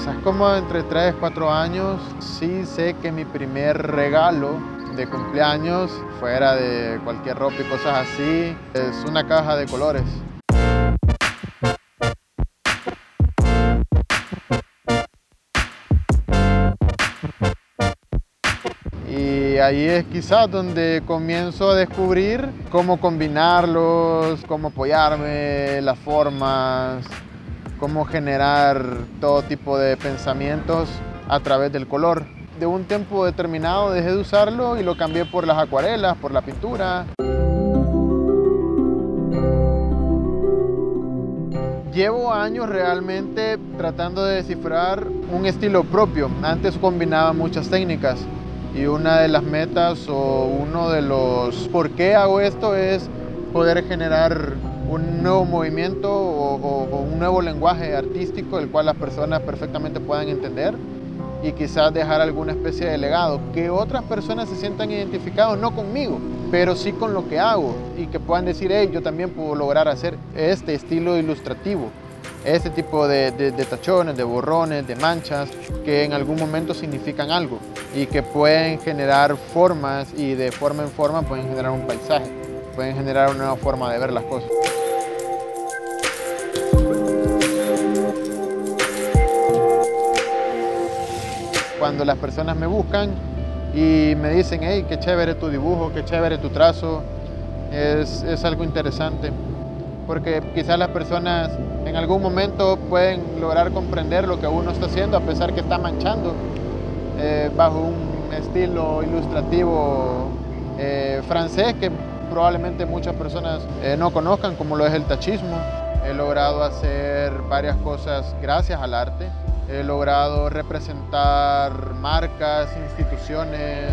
quizás como entre 3, 4 años, sí sé que mi primer regalo de cumpleaños, fuera de cualquier ropa y cosas así, es una caja de colores. Y ahí es quizás donde comienzo a descubrir cómo combinarlos, cómo apoyarme, las formas, cómo generar todo tipo de pensamientos a través del color. De un tiempo determinado dejé de usarlo y lo cambié por las acuarelas, por la pintura. Llevo años realmente tratando de descifrar un estilo propio. Antes combinaba muchas técnicas y una de las metas o uno de los por qué hago esto es poder generar un nuevo movimiento o, un nuevo lenguaje artístico el cual las personas perfectamente puedan entender y quizás dejar alguna especie de legado, que otras personas se sientan identificados no conmigo, pero sí con lo que hago y que puedan decir, hey, yo también puedo lograr hacer este estilo ilustrativo este tipo de, tachones, de borrones, de manchas, que en algún momento significan algo y que pueden generar formas y de forma en forma pueden generar un paisaje, pueden generar una nueva forma de ver las cosas. Cuando las personas me buscan y me dicen, hey, qué chévere tu dibujo, qué chévere tu trazo, es, es algo interesante porque quizás las personas en algún momento pueden lograr comprender lo que uno está haciendo a pesar que está manchando eh, bajo un estilo ilustrativo eh, francés que probablemente muchas personas eh, no conozcan como lo es el tachismo. He logrado hacer varias cosas gracias al arte. He logrado representar marcas, instituciones,